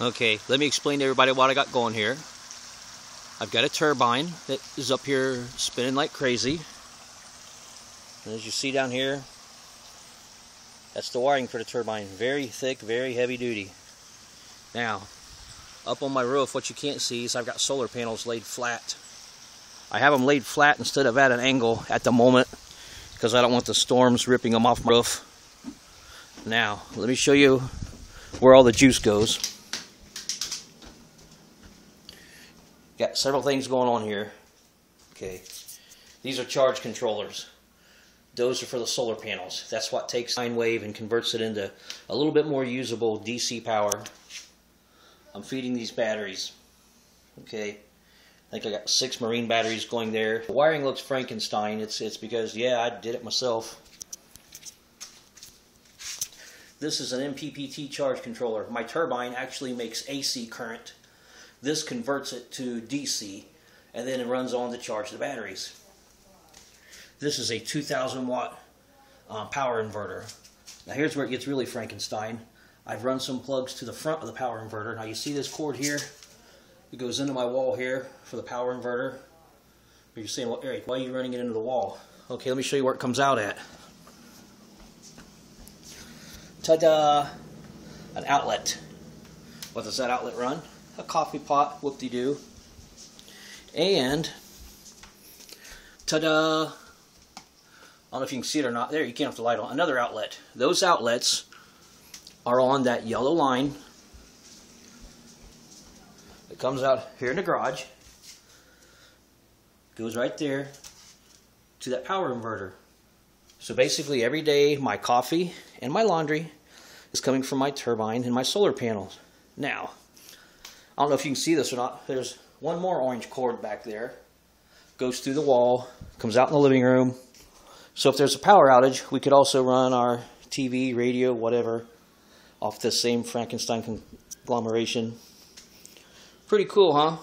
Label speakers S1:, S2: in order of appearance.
S1: Okay, let me explain to everybody what I got going here. I've got a turbine that is up here spinning like crazy. And as you see down here, that's the wiring for the turbine. Very thick, very heavy duty. Now, up on my roof, what you can't see is I've got solar panels laid flat. I have them laid flat instead of at an angle at the moment because I don't want the storms ripping them off my roof. Now, let me show you where all the juice goes. Got several things going on here. Okay, these are charge controllers. Those are for the solar panels. That's what takes sine wave and converts it into a little bit more usable DC power. I'm feeding these batteries. Okay, I think I got six marine batteries going there. The wiring looks Frankenstein. It's it's because yeah, I did it myself. This is an MPPT charge controller. My turbine actually makes AC current this converts it to DC and then it runs on to charge the batteries. This is a 2000 watt um, power inverter. Now here's where it gets really Frankenstein. I've run some plugs to the front of the power inverter. Now you see this cord here? It goes into my wall here for the power inverter. You're saying, well, Eric, why are you running it into the wall? Okay, let me show you where it comes out at. Ta-da! An outlet. What does that outlet run? A coffee pot, whoop-de-doo. And, ta-da! I don't know if you can see it or not. There, you can't have the light on. Another outlet. Those outlets are on that yellow line. that comes out here in the garage. Goes right there to that power inverter. So basically every day my coffee and my laundry is coming from my turbine and my solar panels. Now, I don't know if you can see this or not. There's one more orange cord back there. Goes through the wall, comes out in the living room. So if there's a power outage, we could also run our TV, radio, whatever, off this same Frankenstein conglomeration. Pretty cool, huh?